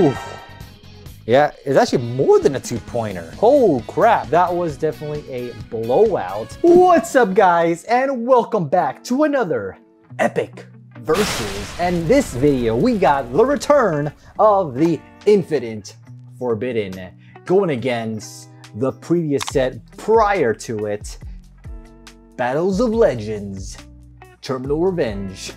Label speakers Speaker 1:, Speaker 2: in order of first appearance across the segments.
Speaker 1: Ooh. Yeah, it's actually more than a two-pointer. Oh crap, that was definitely a blowout. What's up guys, and welcome back to another epic versus. And this video, we got the return of the Infinite Forbidden going against the previous set prior to it, Battles of Legends, Terminal Revenge.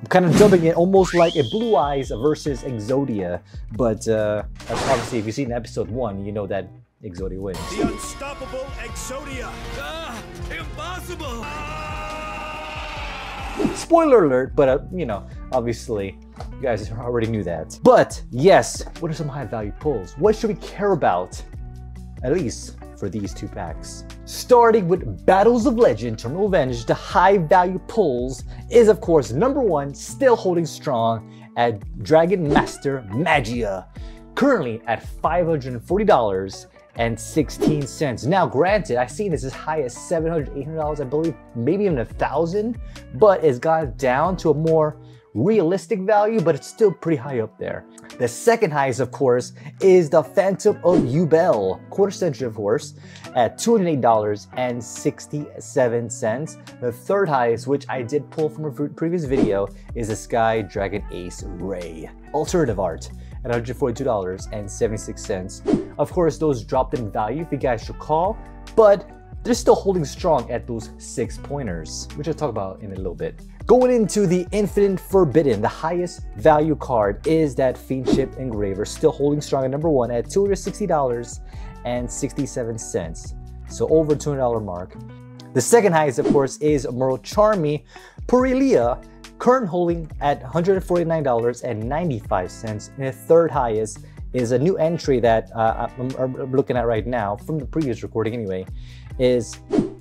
Speaker 1: I'm kind of dubbing it almost like a Blue Eyes versus Exodia, but uh, obviously if you've seen episode one, you know that Exodia wins.
Speaker 2: The unstoppable Exodia. Ah, impossible.
Speaker 1: Spoiler alert, but uh, you know, obviously you guys already knew that. But yes, what are some high value pulls? What should we care about? At least for these two packs. Starting with Battles of Legend Terminal Revenge, the high value pulls is of course number one, still holding strong at Dragon Master Magia, currently at $540 and 16 cents. Now, granted, I've seen this as high as $700, $800, I believe, maybe even a thousand, but it's gone down to a more realistic value, but it's still pretty high up there. The second highest, of course, is the Phantom of Yubel, quarter century, of course, at $208.67. The third highest, which I did pull from a previous video, is the Sky Dragon Ace Ray, alternative art at $142.76. Of course, those dropped in value if you guys recall, but they're still holding strong at those six pointers, which I'll talk about in a little bit. Going into the Infinite Forbidden, the highest value card is that Fiendship Engraver, still holding strong at number one at $260.67. So over $200 mark. The second highest, of course, is Merle Charmy Purilia, current holding at $149.95. And the third highest is a new entry that uh, I'm, I'm, looking at right now, from the previous recording anyway, is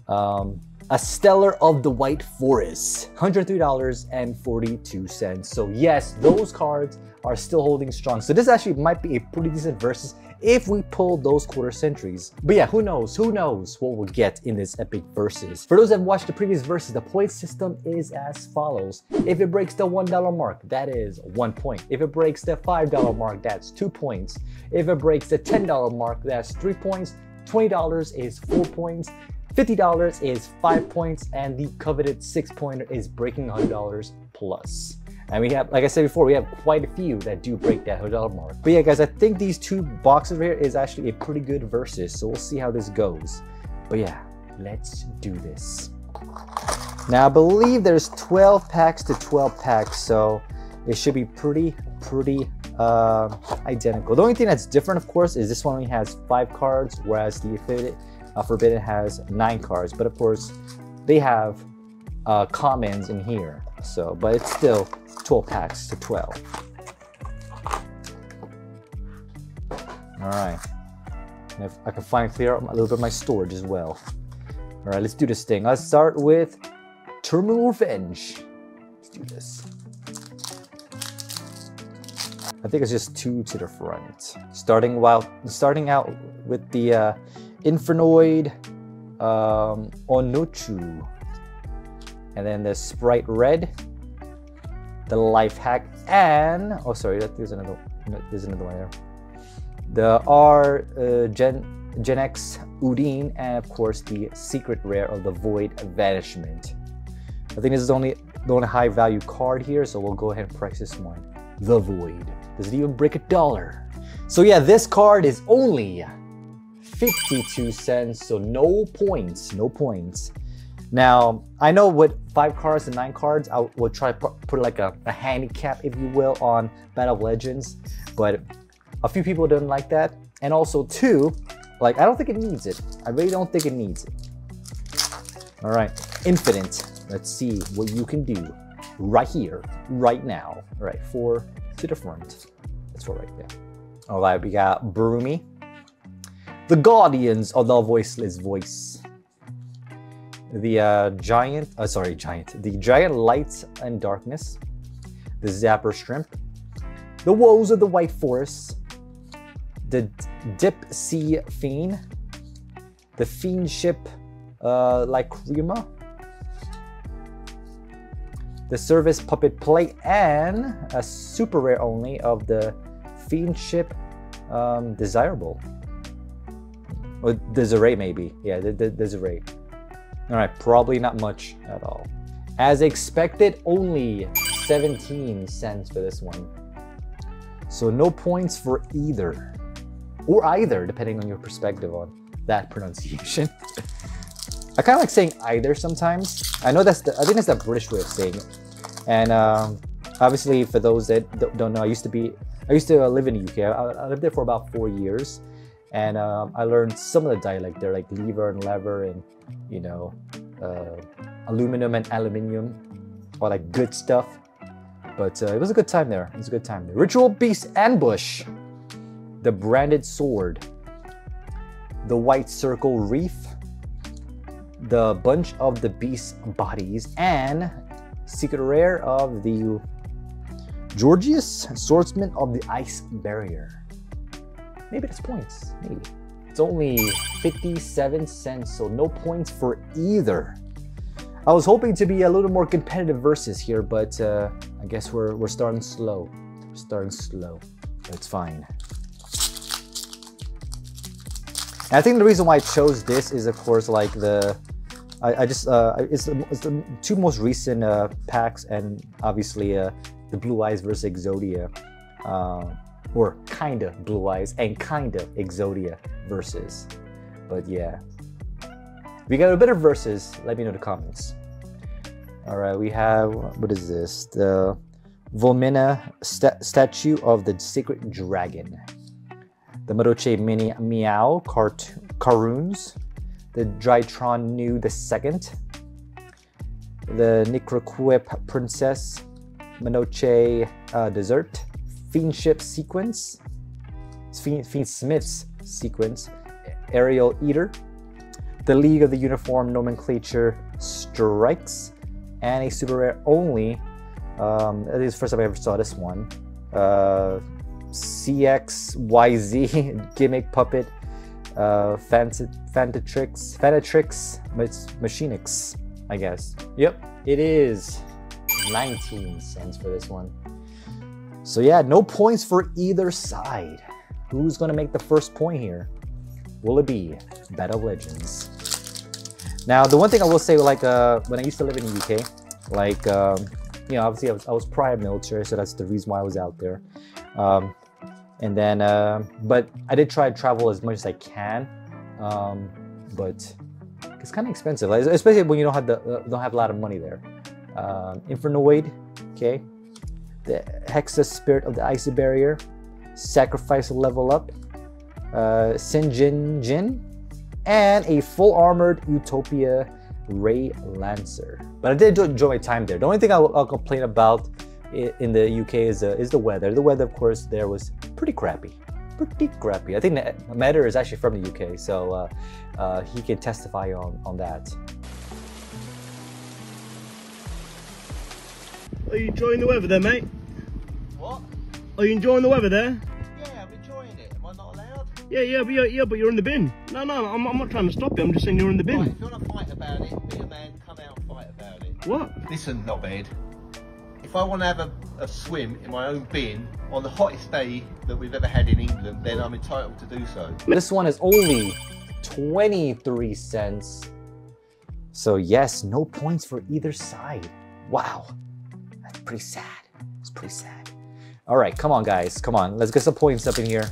Speaker 1: um, Astellar of the White Forest, $103.42. So yes, those cards are still holding strong. So this actually might be a pretty decent versus if we pull those quarter centuries. But yeah, who knows? Who knows what we'll get in this epic versus. For those that have watched the previous versus, the point system is as follows. If it breaks the $1 mark, that is one point. If it breaks the $5 mark, that's two points. If it breaks the $10 mark, that's three points. $20 is four points. $50 is 5 points and the coveted 6 pointer is breaking $100 plus. And we have, like I said before, we have quite a few that do break that $100 mark. But yeah, guys, I think these two boxes here is actually a pretty good versus, so we'll see how this goes. But yeah, let's do this. Now, I believe there's 12 packs to 12 packs, so it should be pretty, pretty uh, identical. The only thing that's different, of course, is this one only has five cards, whereas the affiliate uh, Forbidden has nine cards, but of course they have uh, commons in here. So, but it's still 12 packs to 12. All right. And if I can finally clear up a little bit of my storage as well. All right, let's do this thing. Let's start with Terminal Revenge. Let's do this. I think it's just two to the front. Starting while starting out with the uh, Infernoid, um, Onuncu, and then the Sprite Red, the Life Hack, and oh sorry, there's another there's another one there. The R uh, Gen Gen X Udine, and of course the secret rare of the Void Vanishment. I think this is only the only high value card here, so we'll go ahead and price this one. The Void. Does it even break a dollar? So yeah, this card is only 52 cents, so no points, no points. Now, I know with five cards and nine cards, I will try to put like a, a handicap, if you will, on Battle of Legends, but a few people didn't like that. And also two, like I don't think it needs it. I really don't think it needs it. All right, Infinite. Let's see what you can do right here, right now. All right, four to the front. That's four right there. All right, we got Broomy, the Guardians of the Voiceless Voice. The uh, Giant, uh, sorry, Giant. The Giant Lights and Darkness. The Zapper Shrimp. The Woes of the White Forest. The Dip Sea Fiend. The Fiend Ship uh, Lacrima. The Service Puppet Play and a super rare only of the Fiendship um, Desirable. Or Desiree, maybe. Yeah, the, the Desiree. All right, probably not much at all. As expected, only 17 cents for this one. So no points for either. Or either, depending on your perspective on that pronunciation. I kind of like saying either sometimes. I know that's the, I think that's the British way of saying it. And um, obviously, for those that don't know, I used to be, I used to live in the UK. I, I lived there for about four years, and um, I learned some of the dialect there, like lever and lever, and you know, uh, aluminum and aluminium, all that good stuff. But uh, it was a good time there. It was a good time. Ritual Beast Ambush, the branded sword, the White Circle Reef, the Bunch of the Beast Bodies, and Secret Rare of the Georgius, Swordsman of the Ice Barrier. Maybe that's points, maybe. It's only 57 cents, so no points for either. I was hoping to be a little more competitive versus here, but uh, I guess we're, we're starting slow. We're starting slow, it's fine. And I think the reason why I chose this is, of course, like the I, I just uh, it's, the, it's the two most recent uh, packs, and obviously uh, the Blue Eyes versus Exodia, uh, or kind of Blue Eyes and kind of Exodia versus. But yeah, we got a bit of versus. Let me know in the comments. All right, we have what is this? The Volmina sta statue of the sacred dragon. The Madoche Mini Meow cartoon, Caroons the Drytron New the second, the Necroquip Princess, Manoche uh, Dessert, Fiendship Sequence, Fiend, Smith's Sequence, Aerial Eater, the League of the Uniform Nomenclature Strikes, and a super rare only. Um, it is the first time I ever saw this one. Uh, CXYZ Gimmick Puppet uh, Fantatrix, Fantatrix Machinix, I guess. Yep, it is 19 cents for this one. So yeah, no points for either side. Who's gonna make the first point here? Will it be Battle Legends? Now, the one thing I will say, like uh, when I used to live in the UK, like um, you know, obviously I was, I was prior military, so that's the reason why I was out there. Um, and then uh, but I did try to travel as much as I can, um, but it's kind of expensive, especially when you don't have the uh, don't have a lot of money there. Um, Infernoid, okay, the Hexa Spirit of the Icy Barrier, Sacrifice Level Up, uh, Sinjin Jin, and a full armored Utopia Ray Lancer. But I did enjoy my time there. The only thing I'll, I'll complain about in the UK is, uh, is the weather. The weather, of course, there was pretty crappy. Pretty crappy. I think Matter is actually from the UK, so uh, uh, he can testify on, on that.
Speaker 2: Are you enjoying the weather there, mate?
Speaker 3: What?
Speaker 2: Are you enjoying the weather there?
Speaker 3: Yeah, I'm enjoying it. Am I not allowed?
Speaker 2: Yeah, yeah, but, yeah, yeah, but you're in the bin. No, no, I'm, I'm not trying to stop you. I'm just saying you're in the bin.
Speaker 3: Right, if you want to fight about it, be a man, come out and fight about it.
Speaker 2: What?
Speaker 3: Listen, knobhead if I want to have a, a, swim in my own bin on the hottest day that we've ever had in England, then I'm entitled to do so.
Speaker 1: This one is only 23 cents. So yes, no points for either side. Wow, that's pretty sad. It's pretty sad. All right, come on guys, come on. Let's get some points up in here.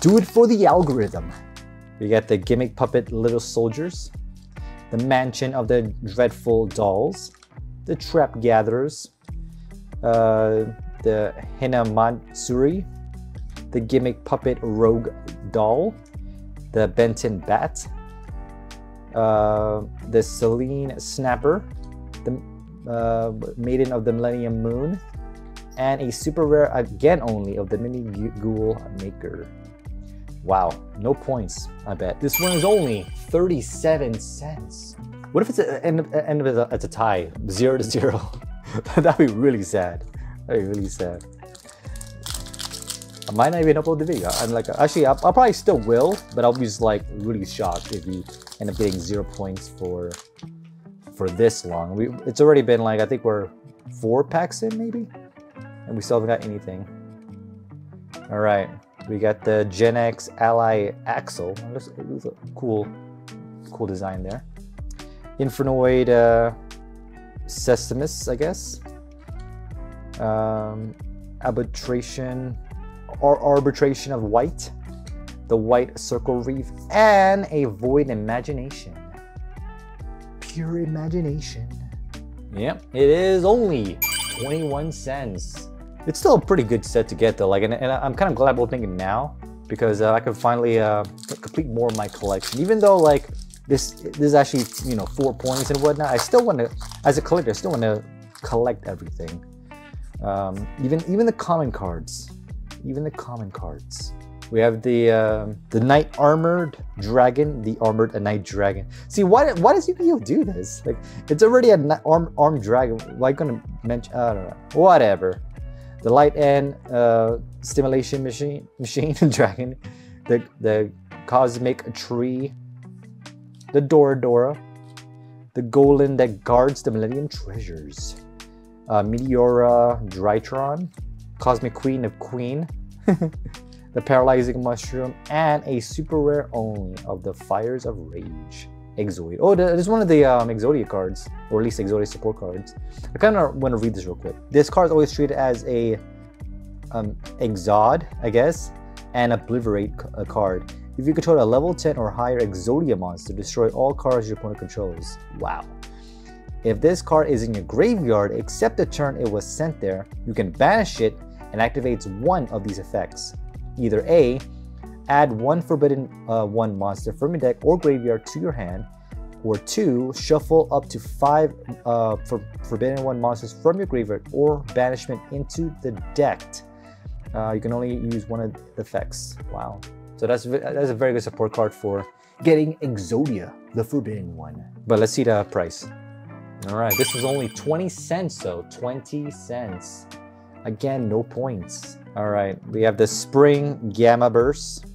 Speaker 1: Do it for the algorithm. We got the gimmick puppet little soldiers, the mansion of the dreadful dolls, the Trap Gatherers, uh, the Hinamatsuri, the Gimmick Puppet Rogue Doll, the Benton Bat, uh, the Celine Snapper, uh, Maiden of the Millennium Moon, and a super rare again only of the Mini Ghoul Maker. Wow, no points, I bet. This one is only 37 cents. What if it's a, end, end of it it's a tie, zero to zero? That'd be really sad. That'd be really sad. I might not even upload the video. I'm like, actually, I'll, I'll probably still will, but I'll be just like really shocked if we end up getting zero points for for this long. We it's already been like I think we're four packs in maybe, and we still haven't got anything. All right, we got the Genex Ally Axle. A cool, cool design there. Infernoid uh, I guess. Um, arbitration, or arbitration of white, the white circle reef, and a void imagination. Pure imagination. Yep, it is only 21 cents. It's still a pretty good set to get though, like, and, and I'm kind of glad we're thinking now because uh, I can finally uh, complete more of my collection. Even though like this, this is actually you know four points and whatnot. I still want to, as a collector, I still want to collect everything. Um, even even the common cards, even the common cards. We have the uh, the knight armored dragon, the armored a knight dragon. See why why does Yu-Gi-Oh do this? Like it's already an arm armed dragon. Why gonna mention? I don't know. Whatever. The light and uh, stimulation machine machine dragon, the the cosmic tree, the Doradora, the golem that guards the Millennium Treasures, uh, Meteora Drytron, Cosmic Queen of Queen. the Paralyzing Mushroom, and a super rare only of the Fires of Rage Exodia. Oh, this is one of the um, Exodia cards, or at least Exodia support cards. I kind of want to read this real quick. This card is always treated as a um, Exod, I guess, and Obliterate a card. If you control a level 10 or higher Exodia monster, destroy all cards your opponent controls. Wow. If this card is in your graveyard, except the turn it was sent there, you can banish it and activates one of these effects either A, add one Forbidden uh, One monster from your deck or graveyard to your hand, or two, shuffle up to five uh, for Forbidden One monsters from your graveyard or banishment into the deck. Uh, you can only use one of the effects. Wow. So that's, that's a very good support card for getting Exodia, the Forbidden One. But let's see the price. All right, this was only 20 cents so 20 cents. Again, no points. All right, we have the Spring Gamma Burst,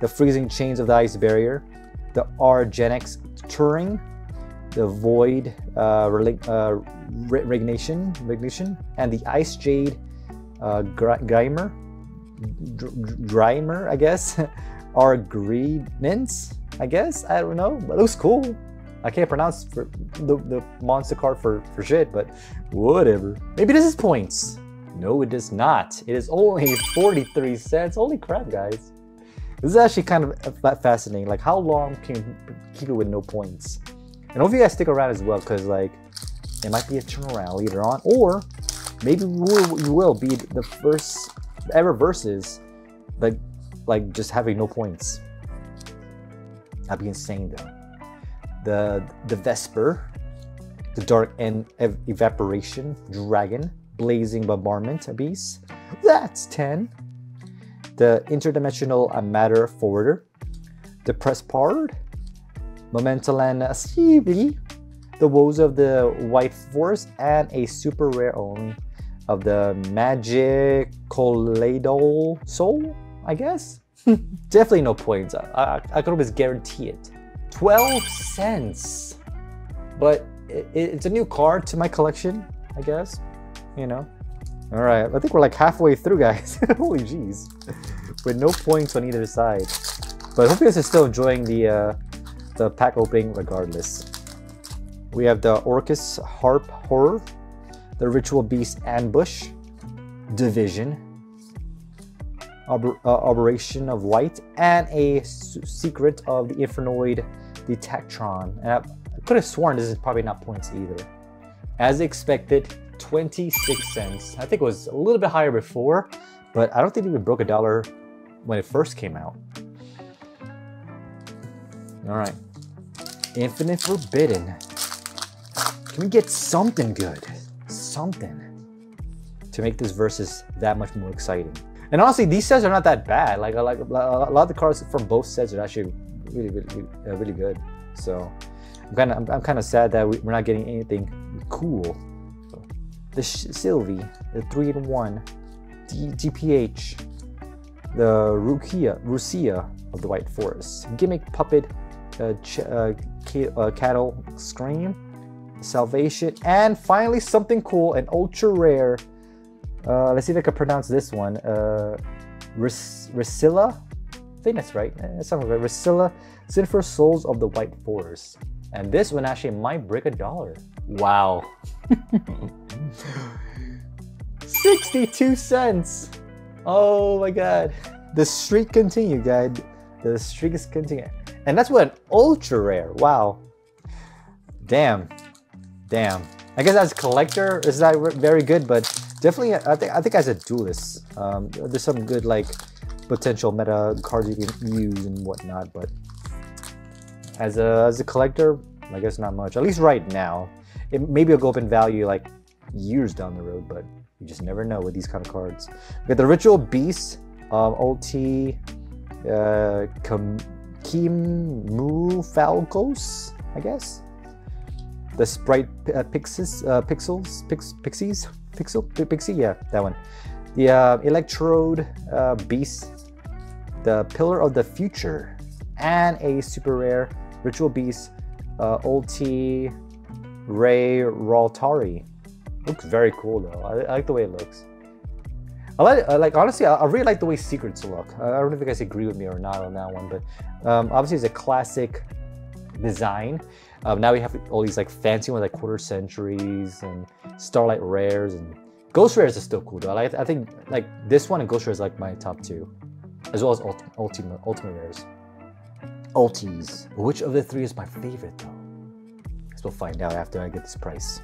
Speaker 1: the Freezing Chains of the Ice Barrier, the Argenex Turing, the Void uh, uh, Regnation, and the Ice Jade uh, Grimer, Grimer, I guess, Argreements, I guess, I don't know, but it looks cool. I can't pronounce the, the monster card for, for shit, but whatever. Maybe this is points. No, it does not. It is only 43 cents. Holy crap, guys. This is actually kind of fascinating. Like, how long can you keep it with no points? And hope you guys stick around as well, because, like, it might be a turnaround later on, or maybe we will be the first ever versus, like, like just having no points. That'd be insane, though. The the Vesper, the Dark and Ev Evaporation Dragon, Blazing Bombardment Abyss. That's 10. The Interdimensional uh, Matter Forwarder. The Prespard. Momental uh, Stevie. The Woes of the White force And a super rare only of the Magic Colloidal Soul, I guess? Definitely no points. I, I, I, could almost guarantee it. 12 cents. But it, it's a new card to my collection, I guess you know? All right, I think we're like halfway through, guys. Holy jeez. With no points on either side. But hope you guys are still enjoying the, uh, the pack opening regardless. We have the Orcust Harp Horror, the Ritual Beast Ambush, Division, Aber uh, of White, and a Secret of the Infernoid Detectron. And I could have sworn this is probably not points either. As expected, 26 cents. I think it was a little bit higher before, but I don't think it even broke a dollar when it first came out. All right. Infinite Forbidden. Can we get something good? Something to make this versus that much more exciting. And honestly, these sets are not that bad. Like, like a lot of the cards from both sets are actually really, really, uh, really good. So I'm kind of, I'm, I'm kind of sad that we, we're not getting anything cool the Sylvie, the 3 in 1, D DPH, the Rukia, Rusia of the White Forest, Gimmick Puppet, uh, uh, uh, Cattle Scream, Salvation, and finally something cool, an ultra rare. Uh, let's see if I can pronounce this one. Uh, Ris- Risilla? I think that's right. Eh, sounds right. Risilla, Sinful Souls of the White Forest. And this one actually might break a dollar. Wow. 62 cents. Oh my god. The streak continued, guys. The streak is continuing. And that's what an ultra rare. Wow. Damn. Damn. I guess as a collector, not re- very good, but definitely, I think I think as a duelist, um, there's some good like potential meta cards you can use and whatnot. But as a as a collector, I guess not much. At least right now, it maybe it'll go up in value like years down the road, but you just never know with these kind of cards. We got the Ritual Beast, um, OT, uh, Kim, Kimu Falcos, I guess the sprite uh, pixels, uh, pixels, pix, pixies, pixel, Pi- pixie, yeah, that one. The uh, electrode uh, beast, the pillar of the future, and a super rare ritual beast, uh, Ulti Ray Raltari. Looks very cool though. I, I like the way it looks. I like, I like honestly, I, I really like the way secrets look. I, I don't know if you guys agree with me or not on that one, but um, obviously it's a classic design. Um, now we have all these like fancy ones like quarter centuries and starlight rares and ghost rares is still cool though. I, like, I think like this one and ghost rares like my top two, as well as ult- ultimate ultimate rares. Ultis. Which of the three is my favorite though? Guess we'll find out after I get this price.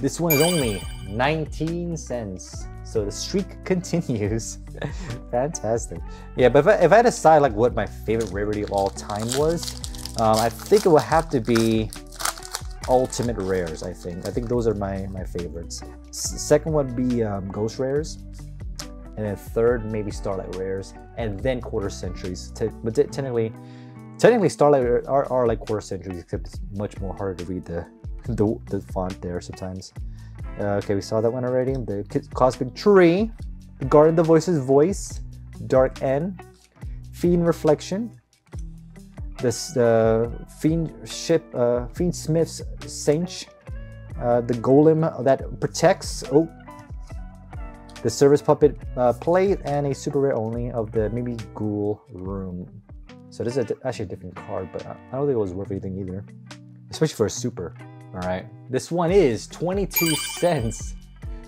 Speaker 1: This one is only 19 cents. So the streak continues. Fantastic. Yeah, but if I, if I decide like what my favorite rarity of all time was, um, I think it would have to be ultimate rares. I think. I think those are my my favorites. S- second would be um, ghost rares, and then third maybe starlight rares, and then quarter centuries. But te- technically, technically starlight are, are, are like quarter centuries, except it's much more harder to read the the, the font there sometimes. Uh, okay, we saw that one already. The Cosmic Tree, the Guard the Voice's Voice, Dark N, Fiend Reflection, this the Fiend Ship, uh, Fiend Smith's Cinch, uh, the Golem that protects. Oh, the Service Puppet uh, plate, and a super rare only of the maybe Ghoul Room. So this is actually a different card, but I don't think it was worth anything either, especially for a super. All right, this one is 22 cents.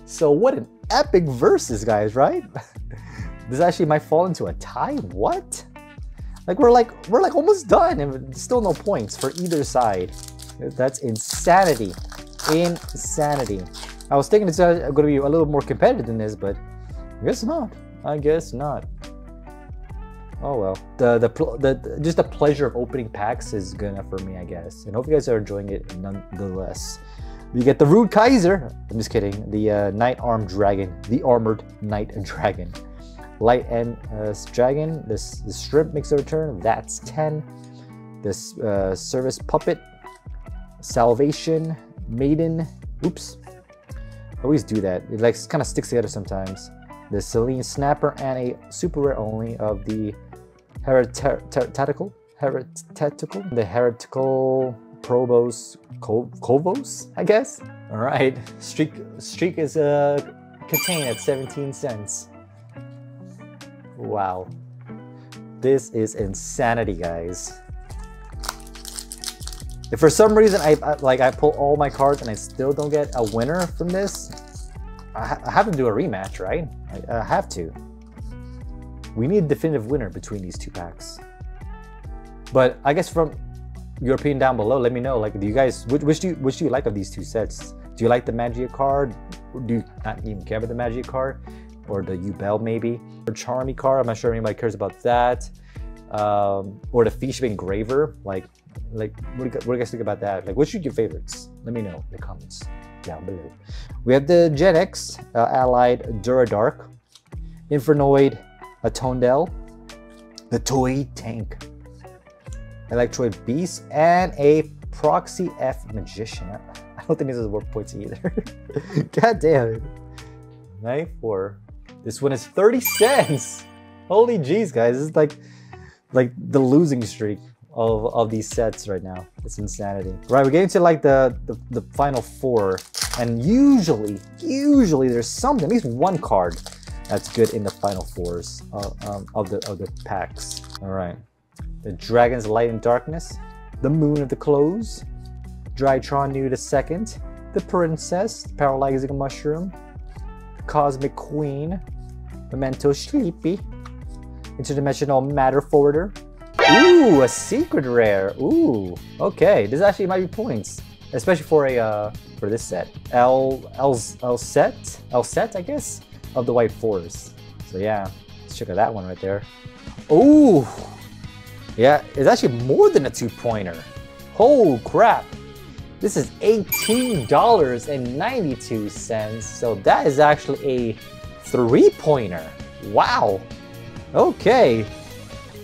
Speaker 1: So what an epic versus, guys, right? this actually might fall into a tie. What? Like we're like we're like almost done, and still no points for either side. That's insanity, insanity. I was thinking it's uh, going to be a little more competitive than this, but I guess not. I guess not. Oh well. The the the just the pleasure of opening packs is good enough for me, I guess. And hope you guys are enjoying it nonetheless. we get the Rude Kaiser. I'm just kidding. The uh, Knight Armed Dragon, the Armored Knight Dragon, Light and uh, Dragon. This the Shrimp makes a return. That's ten. This uh, Service Puppet, Salvation Maiden. Oops. I always do that. It like kind of sticks together sometimes. The Celine Snapper and a super rare only of the Heretatical. Heretatical. The Heretical Probos Co- Kovos, I guess. All right. Streak streak is uh, contained at 17 cents. Wow. This is insanity, guys. If for some reason I, I like I pull all my cards and I still don't get a winner from this, I, ha- I have to do a rematch, right? I, I have to. We need a definitive winner between these two packs. But I guess from your opinion down below, let me know. Like, do you guys which, which do you, which do you like of these two sets? Do you like the Magia card? Do you not even care about the Magia card, or the Yubel maybe, or Charmy card? I'm not sure anybody cares about that. Um, or the of Engraver. Like, like what do, you, what do you guys think about that? Like, which are your favorites? Let me know in the comments down below. We have the Genex uh, Allied Duradark, Infernoid Atondel, the Toy Tank, Electroid Beast, and a Proxy F Magician. I don't think this is worth points either. God damn it. 94. This one is 30 cents. Holy jeez, guys. This is like like the losing streak of, of these sets right now. It's insanity. Right, we're getting to like the, the, the final four. And usually, usually there's something, at least one card That's good in the final fours of, um, of the of the packs. All right. The Dragon's Light and Darkness, the Moon of the Close, Drytron New the Second, the Princess, the Paralyzing Mushroom, Cosmic Queen, Memento Sleepy, Interdimensional Matter Forwarder. Ooh, a secret rare. Ooh, okay. This actually might be points, especially for a uh, for this set. L L L set L set I guess of the White Forest. So yeah, let's check out that one right there. Ooh, yeah, it's actually more than a two pointer. Oh crap! This is $18.92. So that is actually a three pointer. Wow. Okay.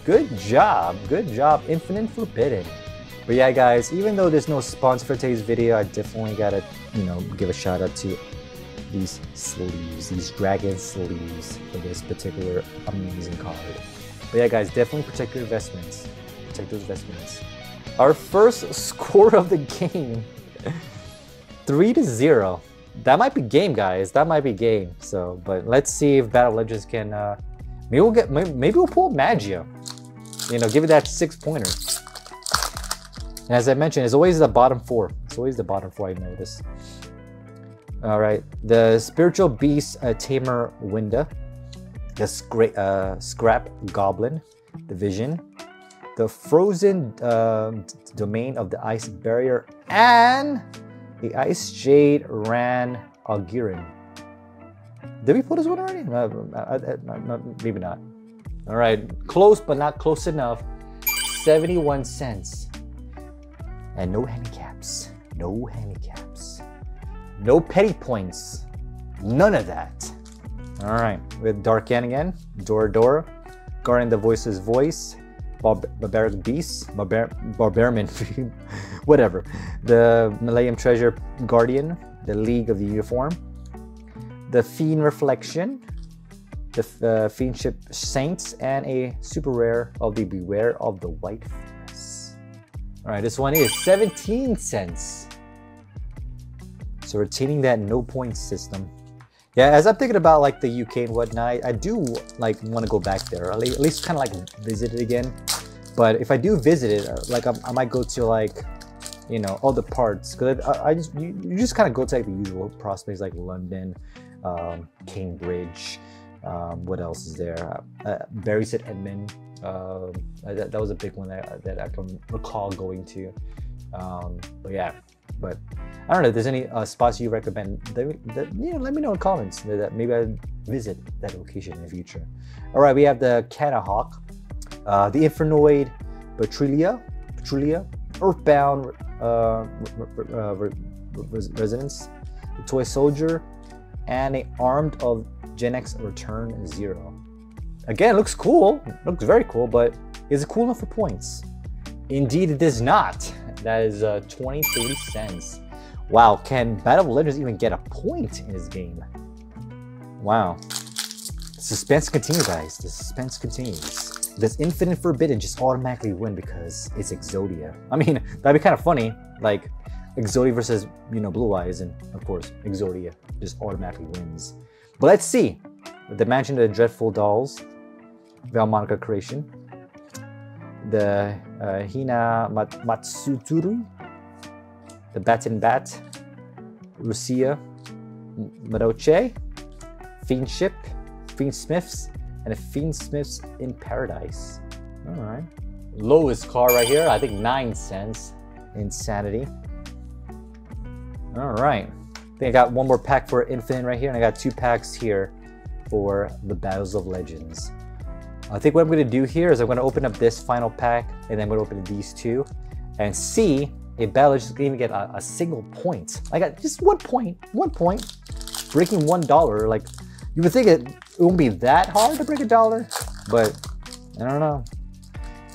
Speaker 1: Good job. Good job, Infinite Forbidden. But yeah, guys, even though there's no sponsor for today's video, I definitely gotta, you know, give a shout out to these sleeves, these dragon sleeves for this particular amazing card. But yeah, guys, definitely protect your investments. Protect those investments. Our first score of the game, three to zero. That might be game, guys. That might be game. So, but let's see if Battle Legends can. Uh, maybe we'll get. Maybe, we'll pull Magia. You know, give it that six pointer. And as I mentioned, it's always the bottom four. It's always the bottom four. I notice. All right, the spiritual beast uh, tamer Winda, the scra- uh, scrap goblin, the vision, the frozen uh, domain of the ice barrier, and the ice jade ran Augurin. Did we pull this one already? maybe not. All right, close but not close enough. 71 cents. And no handicaps. No handicaps. No petty points. None of that. All right, with Darkan again, Dora Dora, Guarding the Voice's Voice, Barb Barbaric Beast, Barbar Barbarman, whatever. The Millennium Treasure Guardian, the League of the Uniform, the Fiend Reflection, the uh, Fiendship Saints, and a super rare of the Beware of the White Forest. All right, this one is 17 cents. So retaining that no points system. Yeah, as I'm thinking about like the UK and whatnot, I do like want to go back there, at least kind of like visit it again. But if I do visit it, uh, like I'm, i might go to like, you know, all the parts because I, I, just you, you just kind of go to like the usual prospects like London, um, Cambridge. Um, what else is there? Uh, uh Bury St Edmund. Um, that, that was a big one that, that I can recall going to. Um, but yeah, but I don't know if there's any uh, spots you recommend. That, that, you know, let me know in comments that maybe I visit that location in the future. All right, we have the Cannahawk, uh, the Infernoid Petrilia, Petrilia, Earthbound uh, uh Residence, the Toy Soldier, and a Armed of Genex Return Zero. Again, looks cool. Looks very cool, but is it cool enough for points? Indeed, it is not. That is uh, 20, 30 cents. Wow, can Battle of Legends even get a point in this game? Wow. Suspense continues, guys. The suspense continues. Does Infinite Forbidden just automatically win because it's Exodia? I mean, that'd be kind of funny. Like, Exodia versus, you know, Blue Eyes, and of course, Exodia just automatically wins. But let's see. The Mansion of the Dreadful Dolls, Valmonica creation, the uh, Hina Mat Matsuturu, the Bat and Bat, Lucia Madoche, Fiendship, Fiendsmiths, and a Fiendsmiths in Paradise. All right. Lowest car right here, I think nine cents. Insanity. All right. I think I got one more pack for Infinite right here, and I got two packs here for the Battles of Legends. I think what I'm going to do here is I'm going to open up this final pack and then I'm going to open these two and see if Battle is going to get a, a, single point. I got just one point, one point, breaking one dollar. Like you would think it, it won't be that hard to break a dollar, but I don't know.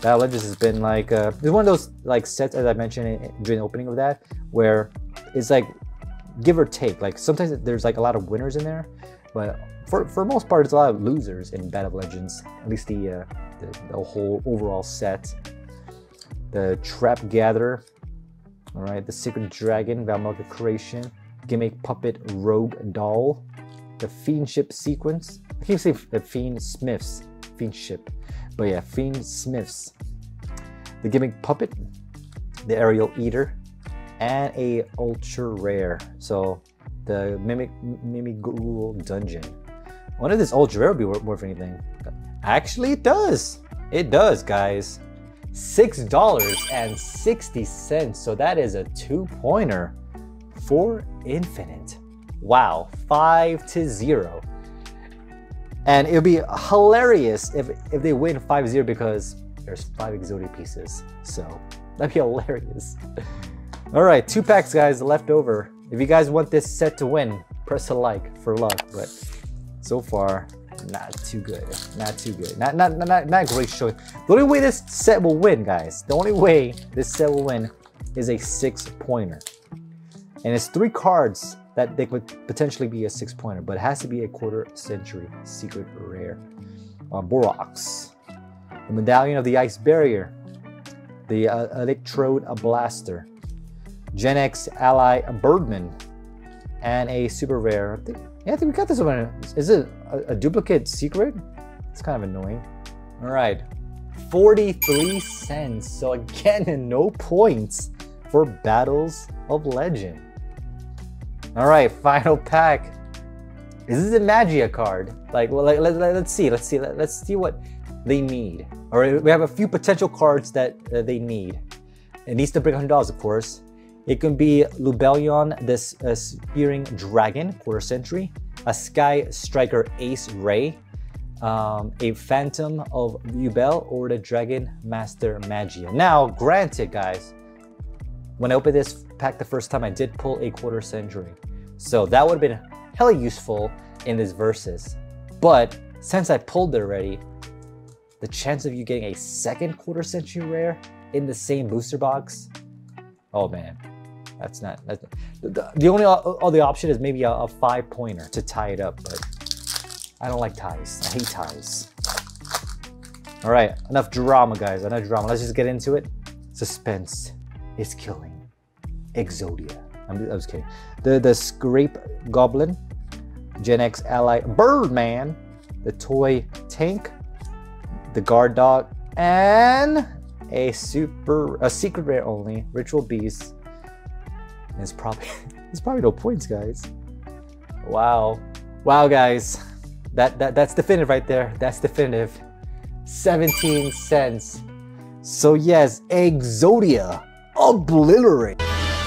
Speaker 1: Battle Legends has been like uh, it's one of those like sets as I mentioned during the opening of that where it's like give or take. Like sometimes there's like a lot of winners in there, but for for most part, it's a lot of losers in Battle of Legends. At least the uh, the, the, whole overall set. The Trap Gatherer, all right. The Secret Dragon, Valmonica Creation, Gimmick Puppet Rogue Doll, the Fiendship sequence. I keep saying the Fiend Smiths, Fiendship, but yeah, Fiend Smiths. The Gimmick Puppet, the Aerial Eater, and a ultra rare. So the Mimic Mimighoul Dungeon. One of this old would be worth, anything. Actually, it does. It does, guys. $6.60. So that is a two pointer for Infinite. Wow, five to zero. And it would be hilarious if, if they win 5-0 because there's five Exodia pieces. So that'd be hilarious. All right, two packs, guys, left over. If you guys want this set to win, press a like for luck. But so far, not too good. Not too good. Not not not not great showing. The only way this set will win, guys. The only way this set will win is a six pointer, and it's three cards that they could potentially be a six pointer, but it has to be a quarter century secret rare. Uh, Borox, the Medallion of the Ice Barrier, the uh, Electrode Blaster, Genex Ally Birdman, and a super rare. I think, yeah, I think we got this one. Is it a, a duplicate secret? It's kind of annoying. All right, 43 cents. So again, no points for Battles of Legend. All right, final pack. Is this a Magia card? Like, well, like, let, let, us see. Let's see. Let, us see what they need. All right, we have a few potential cards that uh, they need. It needs to bring $100, of course. It can be Lubellion, this uh, Searing Dragon, quarter century, a Sky Striker Ace Ray, um, a Phantom of Yubel, or the Dragon Master Magia. Now, granted, guys, when I opened this pack the first time, I did pull a quarter century. So that would have been hella useful in this versus. But since I pulled it already, the chance of you getting a second quarter century rare in the same booster box, oh man, that's not, that's, the, the only uh, uh, other option is maybe a, a five pointer to tie it up, but I don't like ties. I hate ties. All right, enough drama, guys. Enough drama. Let's just get into it. Suspense is killing. Exodia. I'm, I was kidding. The the Scrape Goblin, Genex Ally Birdman, the Toy Tank, the Guard Dog, and a super a secret rare only Ritual Beast. It's probably it's probably no points, guys. Wow, wow, guys, that that that's definitive right there. That's definitive. 17 cents. So yes, Exodia obliterate.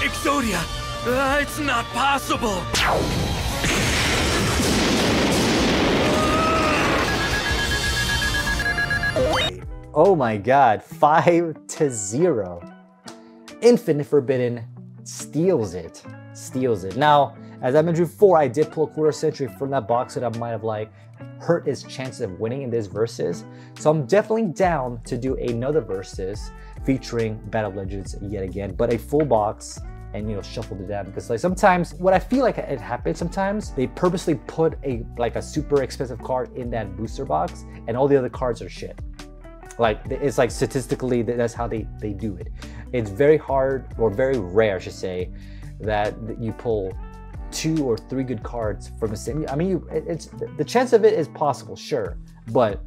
Speaker 4: Exodia! Uh, it's not possible!
Speaker 1: Oh my god, 5 to 0. Infinite Forbidden steals it. Steals it. Now, as I mentioned before, I did pull a quarter century from that box that I might have like hurt his chances of winning in this versus. So I'm definitely down to do another versus featuring Battle Legends yet again, but a full box and you know shuffle it down because like sometimes what I feel like it happens sometimes they purposely put a like a super expensive card in that booster box and all the other cards are shit. Like it's like statistically that's how they they do it. It's very hard or very rare, I should say, that you pull two or three good cards from the same. I mean, you, it's the chance of it is possible, sure, but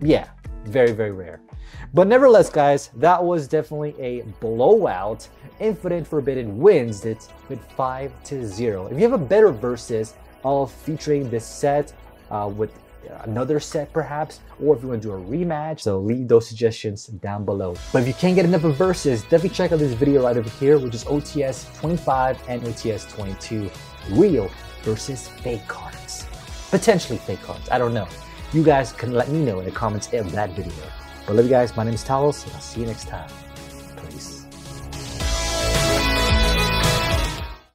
Speaker 1: yeah, very very rare. But nevertheless, guys, that was definitely a blowout. Infinite Forbidden wins it with 5 to 0. If you have a better versus of featuring this set uh, with another set perhaps, or if you want to do a rematch, so leave those suggestions down below. But if you can't get enough of versus, definitely check out this video right over here, which is OTS 25 and OTS 22, real versus fake cards. Potentially fake cards, I don't know. You guys can let me know in the comments of that video. But love you guys. My name is Talos, and I'll see you next time.